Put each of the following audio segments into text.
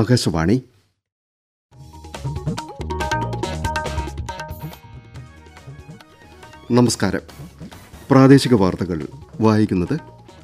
ആകാശവാണി. നമസ്കാരം. പ്രാദേശിക വാർത്തകൾ വായിക്കുന്നത്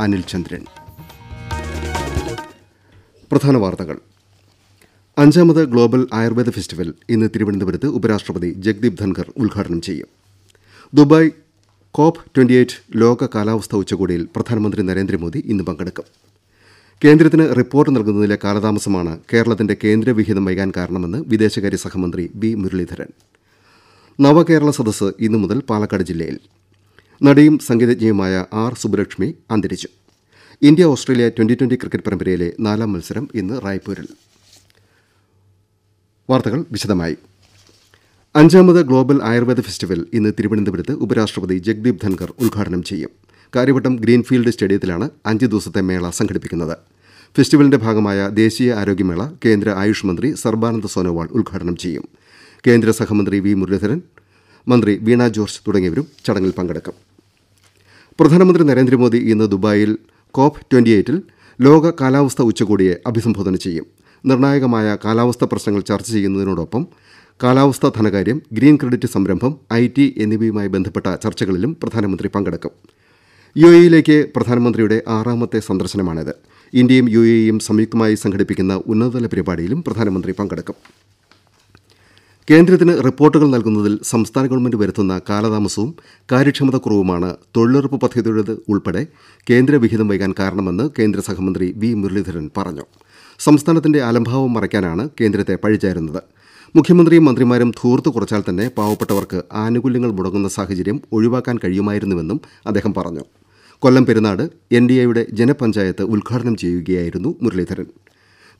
അനിൽ ചന്ദ്രൻ. പ്രധാന വാർത്തകൾ. അഞ്ചാമത് ഗ്ലോബൽ ആയുർവേദ ഫെസ്റ്റിവൽ ഇന്ന് തിരുവനന്തപുരത്ത് ഉപരാഷ്ട്രപതി ജഗ്ദീപ് ധൻഖർ ഉദ്ഘാടനം ചെയ്യും. ദുബായ് കോപ്പ് ട്വന്റി എയ്റ്റ് ലോക കാലാവസ്ഥാ ഉച്ചകോടിയിൽ പ്രധാനമന്ത്രി നരേന്ദ്രമോദി ഇന്ന് പങ്കെടുക്കും. കേന്ദ്രത്തിന് റിപ്പോർട്ട് നൽകുന്നതിലെ കാലതാമസമാണ് കേരളത്തിന്റെ കേന്ദ്രവിഹിതം വൈകാൻ കാരണമെന്ന് വിദേശകാര്യ സഹമന്ത്രി വി മുരളീധരൻ. നവകേരള സദസ്സ് ഇന്നു മുതൽ പാലക്കാട് ജില്ലയിൽ. നടിയും സംഗീതജ്ഞയുമായ ആർ സുബ്ബലക്ഷ്മി അന്തരിച്ചു. India Australia twenty twenty cricket പരമ്പരയിലെ നാലാം മത്സരം ഇന്ന് റായ്പൂരിൽ. വാർത്തകൾ വിശദമായി. അഞ്ചാമത് ഗ്ലോബൽ ആയുർവേദ ഫെസ്റ്റിവൽ ഇന്ന് തിരുവനന്തപുരത്ത് ഉപരാഷ്ട്രപതി ജഗ്ദീപ് ധൻഖർ ഉദ്ഘാടനം ചെയ്യും. കാര്യവട്ടം ഗ്രീൻഫീൽഡ് സ്റ്റേഡിയത്തിലാണ് അഞ്ച് ദിവസത്തെ മേള സംഘടിപ്പിക്കുന്നത്. ഫെസ്റ്റിവലിന്റെ ഭാഗമായ ദേശീയ ആരോഗ്യമേള കേന്ദ്ര ആയുഷ് മന്ത്രി സർബാനന്ദ സോനോവാൾ ഉദ്ഘാടനം ചെയ്യും. കേന്ദ്ര സഹമന്ത്രി വി മുരളീധരൻ മന്ത്രി വീണ ജോർജ് തുടങ്ങിയവരും ചടങ്ങിൽ പങ്കെടുക്കും. പ്രധാനമന്ത്രി നരേന്ദ്രമോദി ഇന്ന് ദുബായിൽ കോപ്പ് ട്വന്റി എയ്റ്റിൽ ലോക കാലാവസ്ഥ ഉച്ചകോടിയെ അഭിസംബോധന ചെയ്യും. നിർണായകമായ കാലാവസ്ഥ പ്രശ്നങ്ങൾ ചർച്ച ചെയ്യുന്നതിനോടൊപ്പം കാലാവസ്ഥ ധനകാര്യം ഗ്രീൻ ക്രെഡിറ്റ് സംരംഭം ഐ ടി എന്നിവയുമായി ബന്ധപ്പെട്ട ചർച്ചകളിലും പ്രധാനമന്ത്രി പങ്കെടുക്കും. യു എയിലേക്ക് പ്രധാനമന്ത്രിയുടെ ആറാമത്തെ സന്ദർശനമാണിത്. ഇന്ത്യയും യു എയും സംയുക്തമായി സംഘടിപ്പിക്കുന്ന ഉന്നതതല പരിപാടിയിലും പ്രധാനമന്ത്രി പങ്കെടുക്കും. കേന്ദ്രത്തിന് റിപ്പോർട്ടുകൾ നൽകുന്നതിൽ സംസ്ഥാന ഗവൺമെന്റ് വരുത്തുന്ന കാലതാമസവും കാര്യക്ഷമത കുറവുമാണ് തൊഴിലുറപ്പ് പദ്ധതിയുടേത് ഉൾപ്പെടെ കേന്ദ്രവിഹിതം വൈകാൻ കാരണമെന്ന് കേന്ദ്ര സഹമന്ത്രി വി മുരളീധരൻ പറഞ്ഞു. സംസ്ഥാനത്തിന്റെ അലംഭാവം മറയ്ക്കാനാണ് കേന്ദ്രത്തെ പഴിചാരുന്നത്. മുഖ്യമന്ത്രിയും മന്ത്രിമാരും ധൂർത്ത് കുറച്ചാൽ തന്നെ പാവപ്പെട്ടവർക്ക് ആനുകൂല്യങ്ങൾ മുടങ്ങുന്ന സാഹചര്യം ഒഴിവാക്കാൻ കഴിയുമായിരുന്നുവെന്നും അദ്ദേഹം പറഞ്ഞു. കൊല്ലം പെരുന്നാട് എൻ ഡി എയുടെ ജനപഞ്ചായത്ത് ഉദ്ഘാടനം ചെയ്യുകയായിരുന്നു മുരളീധരൻ.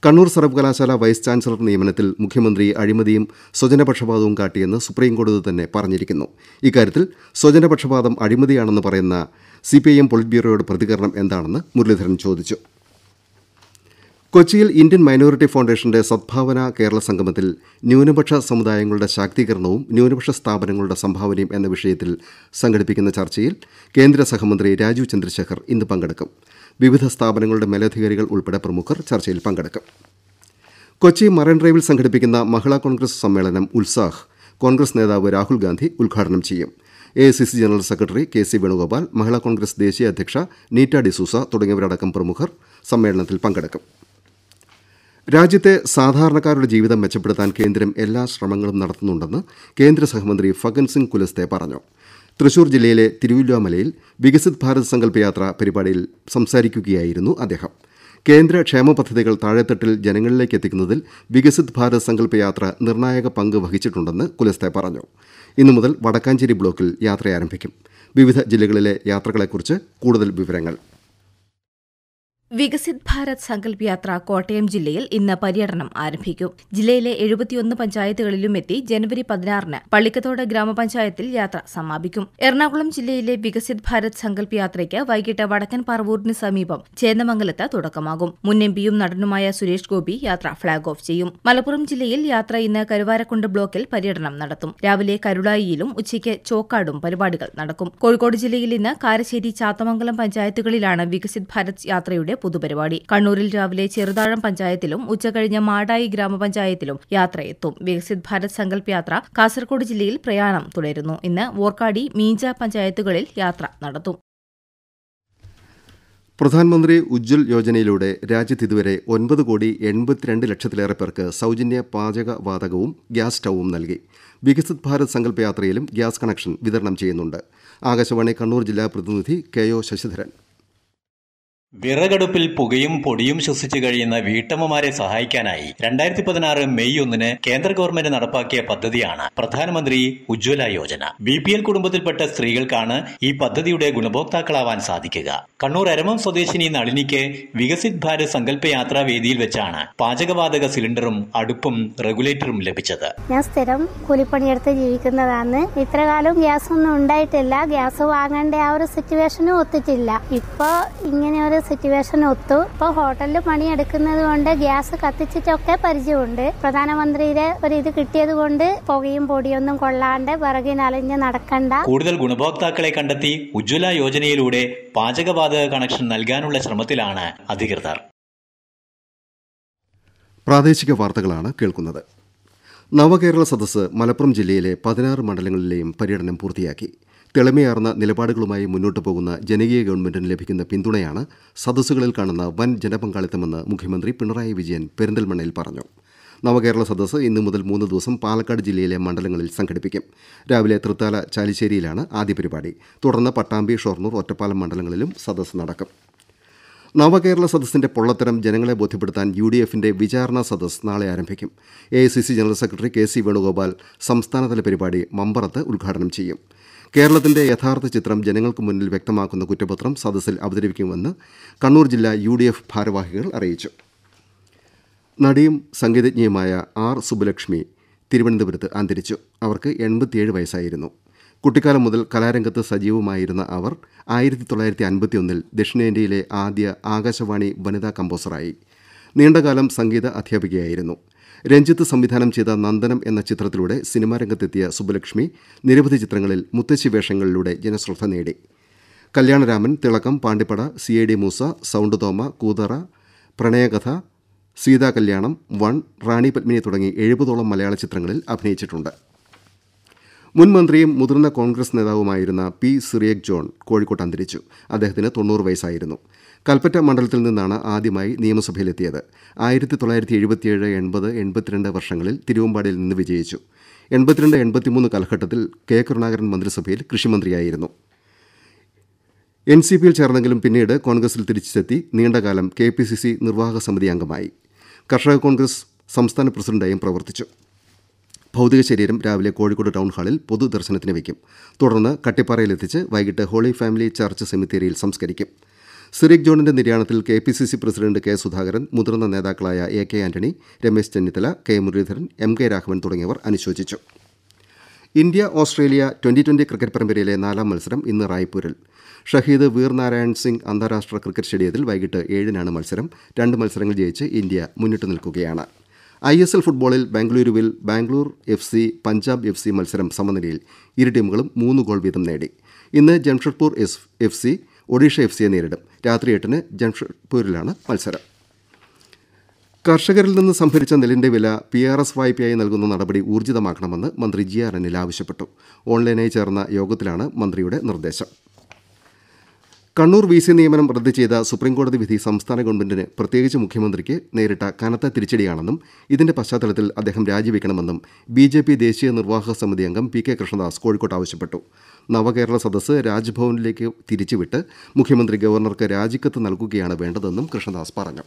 കണ്ണൂർ സർവകലാശാല വൈസ് ചാൻസലർ നിയമനത്തിൽ മുഖ്യമന്ത്രി അഴിമതിയും സ്വജനപക്ഷപാതവും കാട്ടിയെന്ന് സുപ്രീംകോടതി തന്നെ പറഞ്ഞിരിക്കുന്നു. ഇക്കാര്യത്തിൽ സ്വജനപക്ഷപാതം അഴിമതിയാണെന്ന് പറയുന്ന സിപിഐഎം പൊളിറ്റ് ബ്യൂറോയുടെ പ്രതികരണം എന്താണെന്ന് മുരളീധരൻ ചോദിച്ചു. കൊച്ചിയിൽ ഇന്ത്യൻ മൈനോറിറ്റി ഫൗണ്ടേഷന്റെ സദ്ഭാവന കേരള സംഗമത്തിൽ ന്യൂനപക്ഷ സമുദായങ്ങളുടെ ശാക്തീകരണവും ന്യൂനപക്ഷ സ്ഥാപനങ്ങളുടെ സംഭാവനയും എന്ന വിഷയത്തിൽ സംഘടിപ്പിക്കുന്ന ചർച്ചയിൽ കേന്ദ്ര സഹമന്ത്രി രാജീവ് ചന്ദ്രശേഖർ ഇന്ന് പങ്കെടുക്കും. വിവിധ സ്ഥാപനങ്ങളുടെ മേലധികാരികൾ ഉൾപ്പെടെ പ്രമുഖർ ചർച്ചയിൽ പങ്കെടുക്കും. കൊച്ചി മറൈൻ ഡ്രൈവിൽ സംഘടിപ്പിക്കുന്ന മഹിളാ കോൺഗ്രസ് സമ്മേളനം ഉത്സാഹ് കോൺഗ്രസ് നേതാവ് രാഹുൽ ഗാന്ധി ഉദ്ഘാടനം ചെയ്യും. A I C C general secretary K C Venugopal Mahila Congress ദേശീയ അധ്യക്ഷ നീറ്റ ഡിസൂസ തുടങ്ങിയവരടക്കം പ്രമുഖർ സമ്മേളനത്തിൽ പങ്കെടുക്കും. രാജ്യത്തെ സാധാരണക്കാരുടെ ജീവിതം മെച്ചപ്പെടുത്താൻ കേന്ദ്രം എല്ലാ ശ്രമങ്ങളും നടത്തുന്നുണ്ടെന്ന് കേന്ദ്ര സഹമന്ത്രി ഫഗൻ സിംഗ് കുലസ്തെ പറഞ്ഞു. തൃശൂർ ജില്ലയിലെ തിരുവല്ലാമലയിൽ വികസിത് ഭാരത് സങ്കല്പ യാത്ര പരിപാടിയിൽ സംസാരിക്കുകയായിരുന്നു അദ്ദേഹം. കേന്ദ്ര ക്ഷേമ പദ്ധതികൾ താഴെത്തട്ടിൽ ജനങ്ങളിലേക്ക് എത്തിക്കുന്നതിൽ വികസിത് ഭാരത് സങ്കല്പ യാത്ര നിർണായക പങ്ക് വഹിച്ചിട്ടുണ്ടെന്ന് കുലസ്തെ പറഞ്ഞു. ഇന്നു മുതൽ വടക്കാഞ്ചേരി ബ്ലോക്കിൽ യാത്ര ആരംഭിക്കും വിവിധ ജില്ലകളിലെ യാത്രകളെക്കുറിച്ച് കൂടുതൽ വിവരങ്ങൾ വികസിത് ഭാരത് സങ്കല്പ് യാത്ര കോട്ടയം ജില്ലയിൽ ഇന്ന് പര്യടനം ആരംഭിക്കും. ജില്ലയിലെ എഴുപത്തിയൊന്ന് പഞ്ചായത്തുകളിലും എത്തി ജനുവരി പതിനാറിന് പള്ളിക്കത്തോട് ഗ്രാമപഞ്ചായത്തിൽ യാത്ര സമാപിക്കും. എറണാകുളം ജില്ലയിലെ വികസിത് ഭാരത് സങ്കല്പ് യാത്രയ്ക്ക് വൈകിട്ട് വടക്കൻ പറവൂരിന് സമീപം ചേന്നമംഗലത്ത് തുടക്കമാകും. മുൻ എംപിയും നടനുമായ സുരേഷ് ഗോപി യാത്ര ഫ്ളാഗ് ഓഫ് ചെയ്യും. മലപ്പുറം ജില്ലയിൽ യാത്ര ഇന്ന് കരുവാരക്കുണ്ട് ബ്ലോക്കിൽ പര്യടനം നടത്തും. രാവിലെ കരുളായിയിലും ഉച്ചയ്ക്ക് ചോക്കാടും പരിപാടികൾ നടക്കും. കോഴിക്കോട് ജില്ലയിൽ ഇന്ന് കാരശ്ശേരി ചാത്തമംഗലം പഞ്ചായത്തുകളിലാണ് വികസിത് ഭാരത് യാത്രയുടെ പൊതുപരിപാടി. കണ്ണൂരിൽ രാവിലെ ചെറുതാഴം പഞ്ചായത്തിലും ഉച്ചകഴിഞ്ഞ് മാടായി ഗ്രാമപഞ്ചായത്തിലും യാത്രയെത്തും. വികസിത് ഭാരത് സങ്കല്പ് യാത്ര കാസർഗോഡ് ജില്ലയിൽ പ്രയാണം തുടരുന്നു. ഇന്ന് വോർക്കാടി മീഞ്ച പഞ്ചായത്തുകളിൽ യാത്ര നടത്തും. പ്രധാനമന്ത്രി ഉജ്ജ്വൽ യോജനയിലൂടെ രാജ്യത്ത് ഇതുവരെ ഒൻപത് കോടി എൺപത്തിരണ്ട് ലക്ഷത്തിലേറെ പേർക്ക് സൗജന്യ പാചക വാതകവും ഗ്യാസ് സ്റ്റൗവും നൽകി. വികസിത് ഭാരത് സങ്കല്പ യാത്രയിലും ഗ്യാസ് കണക്ഷൻ വിതരണം ചെയ്യുന്നുണ്ട്. ആകാശവാണി കണ്ണൂർ ജില്ലാ പ്രതിനിധി കെ ഒ ശശിധരൻ. വിറകടുപ്പിൽ പുകയും പൊടിയും ശ്വസിച്ചു കഴിയുന്ന വീട്ടമ്മമാരെ സഹായിക്കാനായി രണ്ടായിരത്തി പതിനാറ് മെയ് ഒന്നിന് കേന്ദ്ര ഗവൺമെന്റ് നടപ്പാക്കിയ പദ്ധതിയാണ് Pradhan Mantri Ujjwala Yojana. B P L കുടുംബത്തിൽപ്പെട്ട സ്ത്രീകൾക്കാണ് ഈ പദ്ധതിയുടെ ഗുണഭോക്താക്കളാവാൻ സാധിക്കുക. കണ്ണൂർ എരമം സ്വദേശിനി നളിനിക്ക് വികസിത് ഭാരത് സങ്കല്പ യാത്രാ വേദിയിൽ വെച്ചാണ് പാചകവാതക സിലിണ്ടറും അടുപ്പും റെഗുലേറ്ററും ലഭിച്ചത്. ഞാൻ സ്ഥിരം കൂലിപ്പണിയെടുത്ത് ജീവിക്കുന്നതാണ്. ഇത്രകാലം ഗ്യാസ് ഒന്നും ഉണ്ടായിട്ടില്ല. ഗ്യാസ് വാങ്ങേണ്ട ആ ഒരു സിറ്റുവേഷനും ഒത്തിട്ടില്ല. ഇപ്പോ ഇങ്ങനെ ഒരു സിറ്റുവേഷൻ ഒത്തു. ഇപ്പൊ ഹോട്ടലിൽ പണിയെടുക്കുന്നത് കൊണ്ട് ഗ്യാസ് കത്തിച്ചിട്ടൊക്കെ പരിചയമുണ്ട്. പ്രധാനമന്ത്രിയുടെ ഒരു ഇത് കിട്ടിയത് കൊണ്ട് പുകയും പൊടിയൊന്നും കൊള്ളാണ്ട് വിറകിനലഞ്ഞ് നടക്കണ്ട. കൂടുതൽ ഗുണഭോക്താക്കളെ കണ്ടെത്തി ഉജ്ജ്വല യോജനയിലൂടെ പാചകവാതക കണക്ഷൻ നൽകാനുള്ള ശ്രമത്തിലാണ് അധികൃതർ. പ്രാദേശിക വാർത്തകളാണ് കേൾക്കുന്നത്. നവകേരള സദസ്സ് മലപ്പുറം ജില്ലയിലെ പതിനാറ് മണ്ഡലങ്ങളിലെയും പര്യടനം പൂർത്തിയാക്കി. തെളിമയാർന്ന നിലപാടുകളുമായി മുന്നോട്ടു പോകുന്ന ജനകീയ ഗവൺമെന്റിന് ലഭിക്കുന്ന പിന്തുണയാണ് സദസ്സുകളിൽ കാണുന്ന വൻ ജനപങ്കാളിത്തമെന്ന് മുഖ്യമന്ത്രി പിണറായി വിജയൻ പെരിന്തൽമണ്ണയിൽ പറഞ്ഞു. നവകേരള സദസ്സ് ഇന്ന് മുതൽ മൂന്ന് ദിവസം പാലക്കാട് ജില്ലയിലെ മണ്ഡലങ്ങളിൽ സംഘടിപ്പിക്കും. രാവിലെ തൃത്താല ചാലിശ്ശേരിയിലാണ് ആദ്യ പരിപാടി. തുടർന്ന് പട്ടാമ്പി ഷൊർണൂർ ഒറ്റപ്പാലം മണ്ഡലങ്ങളിലും സദസ്സ് നടക്കും. നവകേരള സദസ്സിന്റെ പൊള്ളത്തരം ജനങ്ങളെ ബോധ്യപ്പെടുത്താൻ യു ഡി എഫിന്റെ വിചാരണ സദസ് നാളെ ആരംഭിക്കും. A I C C general secretary K C Venugopal സംസ്ഥാനതല പരിപാടി മമ്പറത്ത് ഉദ്ഘാടനം ചെയ്യും. കേരളത്തിന്റെ യഥാർത്ഥ ചിത്രം ജനങ്ങൾക്ക് മുന്നിൽ വ്യക്തമാക്കുന്ന കുറ്റപത്രം സദസ്സിൽ അവതരിപ്പിക്കുമെന്ന് കണ്ണൂർ ജില്ലാ യു ഭാരവാഹികൾ അറിയിച്ചു. നടിയും സംഗീതജ്ഞയുമായ ആർ സുബലക്ഷ്മി തിരുവനന്തപുരത്ത് അന്തരിച്ചു. അവർക്ക് എൺപത്തിയേഴ് വയസ്സായിരുന്നു. കുട്ടിക്കാലം മുതൽ കലാരംഗത്ത് സജീവമായിരുന്ന അവർ ആയിരത്തി തൊള്ളായിരത്തി അൻപത്തിയൊന്നിൽ ദക്ഷിണേന്ത്യയിലെ ആദ്യ ആകാശവാണി വനിതാ കമ്പോസറായി. നീണ്ടകാലം സംഗീത അധ്യാപികയായിരുന്നു. രഞ്ജിത്ത് സംവിധാനം ചെയ്ത നന്ദനം എന്ന ചിത്രത്തിലൂടെ സിനിമാ രംഗത്തെത്തിയ സുബലക്ഷ്മി നിരവധി ചിത്രങ്ങളിൽ മുത്തശ്ശി വേഷങ്ങളിലൂടെ ജനശ്രദ്ധ നേടി. Kalyanaraman Thilakkam Pandippada C I D Moosa sound Thoma Koothara Pranayakatha Seetha Kalyanam one Rani Padmini തുടങ്ങി എഴുപതോളം മലയാള ചിത്രങ്ങളിൽ അഭിനയിച്ചിട്ടുണ്ട്. മുൻ മന്ത്രിയും മുതിർന്ന കോൺഗ്രസ് നേതാവുമായിരുന്ന പി സിറിയക് ജോൺ കോഴിക്കോട്ട് അന്തരിച്ചു. അദ്ദേഹത്തിന് തൊണ്ണൂറ് വയസ്സായിരുന്നു. കൽപ്പറ്റ മണ്ഡലത്തിൽ നിന്നാണ് ആദ്യമായി നിയമസഭയിലെത്തിയത്. ആയിരത്തി തൊള്ളായിരത്തി എഴുപത്തിയേഴ് എൺപത് എൺപത്തിരണ്ട് വർഷങ്ങളിൽ തിരുവമ്പാടിയിൽ നിന്ന് വിജയിച്ചു. എൺപത്തിരണ്ട് എൺപത്തിമൂന്ന് കാലഘട്ടത്തിൽ കെ കരുണാകരൻ മന്ത്രിസഭയിൽ കൃഷിമന്ത്രിയായിരുന്നു. എൻ സി പിയിൽ ചേർന്നെങ്കിലും പിന്നീട് കോൺഗ്രസിൽ തിരിച്ചെത്തി നീണ്ടകാലം കെ പി സി സി നിർവാഹക സമിതി അംഗമായി. കർഷക കോൺഗ്രസ് സംസ്ഥാന പ്രസിഡന്റായും പ്രവർത്തിച്ചു. ഭൗതിക ശരീരം രാവിലെ കോഴിക്കോട് ടൗൺ ഹാളിൽ പൊതുദർശനത്തിന് വയ്ക്കും. തുടർന്ന് കട്ടിപ്പാറയിലെത്തിച്ച് വൈകിട്ട് ഹോളി ഫാമിലി ചർച്ച് സെമിത്തേരിയിൽ സംസ്കരിക്കും. സിറിക് ജോണിന്റെ നിര്യാണത്തിൽ K P C C president K Sudhakaran മുതിർന്ന നേതാക്കളായ A K Antony Ramesh Chennithala K Muraleedharan M K Raghavan തുടങ്ങിയവർ അനുശോചിച്ചു. India Australia twenty twenty cricket പരമ്പരയിലെ നാലാം മത്സരം ഇന്ന് റായ്പൂരിൽ. ഷഹീദ് വീർ നാരായൺ സിംഗ് അന്താരാഷ്ട്ര ക്രിക്കറ്റ് സ്റ്റേഡിയത്തിൽ വൈകിട്ട് ഏഴിനാണ് മത്സരം. രണ്ട് മത്സരങ്ങൾ ജയിച്ച് ഇന്ത്യ മുന്നിട്ട് നിൽക്കുകയാണ്. ഐ എസ് എൽ ഫുട്ബോളിൽ ബാംഗ്ലൂരുവിൽ Bangalore F C Punjab F C മത്സരം സമനിലയിൽ ഇരു ടീമുകളും മൂന്ന് ഗോൾ വീതം നേടി. ഇന്ന് Jamshedpur S F C Odisha F സിയെ നേരിടും. രാത്രി എട്ടിന് ജംഷഡ്പൂരിലാണ് മത്സരം. കർഷകരിൽ നിന്ന് സംഭരിച്ച നെല്ലിന്റെ വില പി ആർ എസ് വായ്പയായി നൽകുന്ന നടപടി ഊർജിതമാക്കണമെന്ന് മന്ത്രി ജി ആർ അനിൽ ആവശ്യപ്പെട്ടു. ഓൺലൈനായി ചേർന്ന യോഗത്തിലാണ് മന്ത്രിയുടെ നിർദ്ദേശം. കണ്ണൂർ വി സി നിയമനം റദ്ദ് ചെയ്ത സുപ്രീംകോടതി വിധി സംസ്ഥാന ഗവൺമെന്റിന് പ്രത്യേകിച്ച് മുഖ്യമന്ത്രിക്ക് നേരിട്ട കനത്ത തിരിച്ചടിയാണെന്നും ഇതിന്റെ പശ്ചാത്തലത്തിൽ അദ്ദേഹം രാജിവെക്കണമെന്നും ബി ജെ പി ദേശീയ നിർവാഹക സമിതി അംഗം പി കെ കൃഷ്ണദാസ് കോഴിക്കോട്ട് ആവശ്യപ്പെട്ടു. നവകേരള സദസ്സ് രാജ്ഭവനിലേക്ക് തിരിച്ചുവിട്ട് മുഖ്യമന്ത്രി ഗവർണർക്ക് രാജിക്കത്ത് നൽകുകയാണ് വേണ്ടതെന്നും കൃഷ്ണദാസ് പറഞ്ഞു.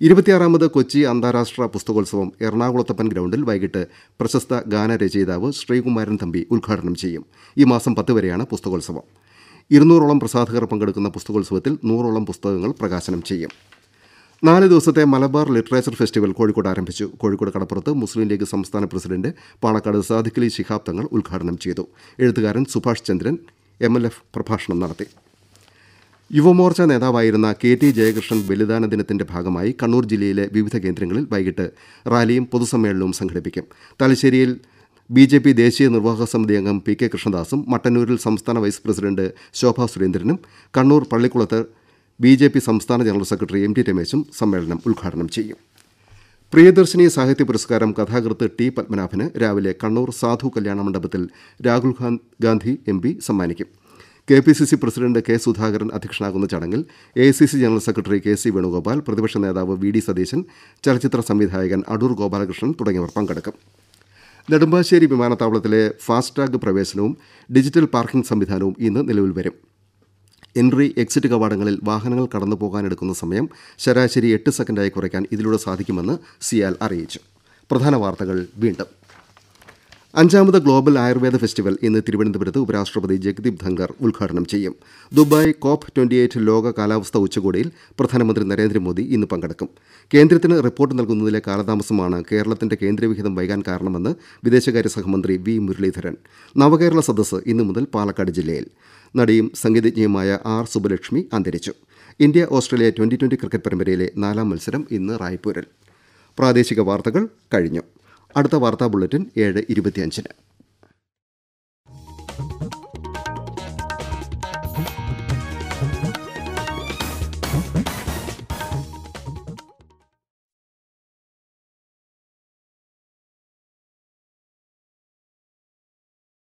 ഇരുപത്തിയാറാമത് കൊച്ചി അന്താരാഷ്ട്ര പുസ്തകോത്സവം എറണാകുളത്തപ്പൻ ഗ്രൗണ്ടിൽ വൈകിട്ട് പ്രശസ്ത ഗാനരചയിതാവ് ശ്രീകുമാരൻ തമ്പി ഉദ്ഘാടനം ചെയ്യും. ഈ മാസം പത്ത് വരെയാണ് പുസ്തകോത്സവം. ഇരുന്നൂറോളം പ്രസാധകർ പങ്കെടുക്കുന്ന പുസ്തകോത്സവത്തിൽ നൂറോളം പുസ്തകങ്ങൾ പ്രകാശനം ചെയ്യും. നാല് ദിവസത്തെ മലബാർ ലിറ്ററേച്ചർ ഫെസ്റ്റിവൽ കോഴിക്കോട് ആരംഭിച്ചു. കോഴിക്കോട് കടപ്പുറത്ത് മുസ്ലിം ലീഗ് സംസ്ഥാന പ്രസിഡന്റ് പാണക്കാട് സാദിഖലി ശിഹാബ് തങ്ങൾ ഉദ്ഘാടനം ചെയ്തു. എഴുത്തുകാരൻ Subhash Chandran M L F പ്രഭാഷണം നടത്തി. യുവമോർച്ച നേതാവായിരുന്ന കെ ടി ജയകൃഷ്ണൻ ബലിദാന ദിനത്തിന്റെ ഭാഗമായി കണ്ണൂർ ജില്ലയിലെ വിവിധ കേന്ദ്രങ്ങളിൽ വൈകിട്ട് റാലിയും പൊതുസമ്മേളനവും സംഘടിപ്പിക്കും. തലശ്ശേരിയിൽ ബി ജെ പി ദേശീയ നിർവാഹക സമിതി അംഗം പി കെ കൃഷ്ണദാസും മട്ടന്നൂരിൽ സംസ്ഥാന വൈസ് പ്രസിഡന്റ് ശോഭാ സുരേന്ദ്രനും കണ്ണൂർ പള്ളിക്കുളത്ത് ബി ജെ പി സംസ്ഥാന ജനറൽ സെക്രട്ടറി എം ടി രമേശും സമ്മേളനം ഉദ്ഘാടനം ചെയ്യും. പ്രിയദർശിനി സാഹിത്യ പുരസ്കാരം കഥാകൃത്ത് ടി പത്മനാഭന് രാവിലെ കണ്ണൂർ സാധു കല്യാണ മണ്ഡപത്തിൽ രാഹുൽ ഗാന്ധി എം പി സമ്മാനിക്കും. K P C C president K Sudhakaran അധ്യക്ഷനാകുന്ന ചടങ്ങിൽ A C C general secretary K C Venugopal പ്രതിപക്ഷ നേതാവ് വി ഡി സതീശൻ ചലച്ചിത്ര സംവിധായകൻ അടൂർ ഗോപാലകൃഷ്ണൻ തുടങ്ങിയവർ പങ്കെടുക്കും. നെടുമ്പാശ്ശേരി വിമാനത്താവളത്തിലെ ഫാസ്ടാഗ് പ്രവേശനവും ഡിജിറ്റൽ പാർക്കിംഗ് സംവിധാനവും ഇന്ന് നിലവിൽ വരും. എൻട്രി എക്സിറ്റ് കവാടങ്ങളിൽ വാഹനങ്ങൾ കടന്നു പോകാനെടുക്കുന്ന സമയം ശരാശരി എട്ട് സെക്കൻഡായി കുറയ്ക്കാൻ ഇതിലൂടെ സാധിക്കുമെന്ന് സിയാൽ അറിയിച്ചു. പ്രധാന വാർത്തകൾ വീണ്ടും. അഞ്ചാമത് ഗ്ലോബൽ ആയുർവേദ ഫെസ്റ്റിവൽ ഇന്ന് തിരുവനന്തപുരത്ത് ഉപരാഷ്ട്രപതി ജഗദീപ് ധങ്കർ ഉദ്ഘാടനം ചെയ്യും. ദുബായ് കോപ്പ് ട്വന്റി എയ്റ്റ് ലോക കാലാവസ്ഥാ ഉച്ചകോടിയിൽ പ്രധാനമന്ത്രി നരേന്ദ്രമോദി ഇന്ന് പങ്കെടുക്കും. കേന്ദ്രത്തിന് റിപ്പോർട്ട് നൽകുന്നതിലെ കാലതാമസമാണ് കേരളത്തിന്റെ കേന്ദ്രവിഹിതം വൈകാൻ കാരണമെന്ന് വിദേശകാര്യ സഹമന്ത്രി വി മുരളീധരൻ. നവകേരള സദസ്സ് ഇന്ന് മുതൽ പാലക്കാട് ജില്ലയിൽ. നടിയും സംഗീതജ്ഞയുമായ ആർ സുബലക്ഷ്മി അന്തരിച്ചു. India Australia twenty twenty cricket പരമ്പരയിലെ നാലാം മത്സരം ഇന്ന് റായ്പൂരിൽ. പ്രാദേശിക വാർത്തകൾ കഴിഞ്ഞു. അടുത്ത വാർത്താ ബുള്ളറ്റിൻ ഏഴ് ഇരുപത്തിയഞ്ചിന്.